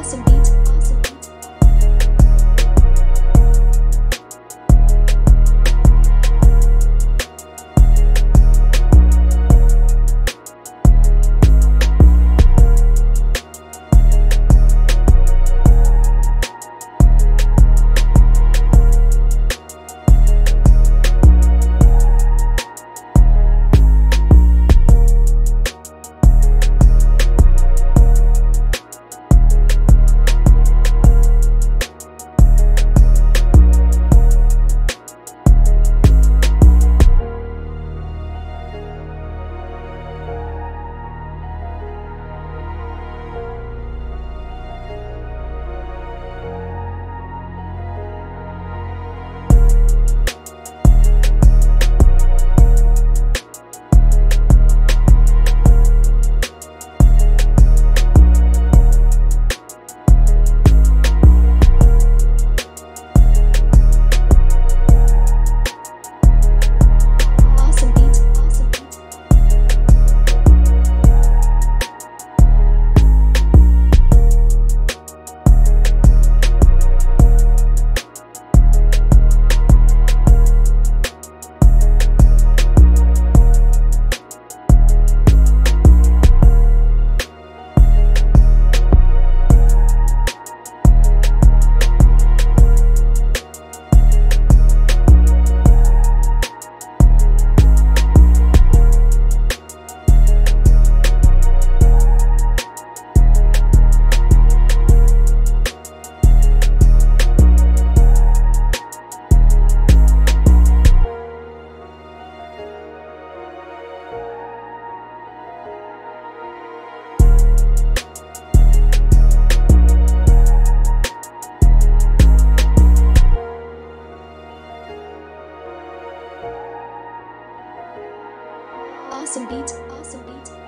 awesome beats. Awesome beats, awesome beats.